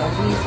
水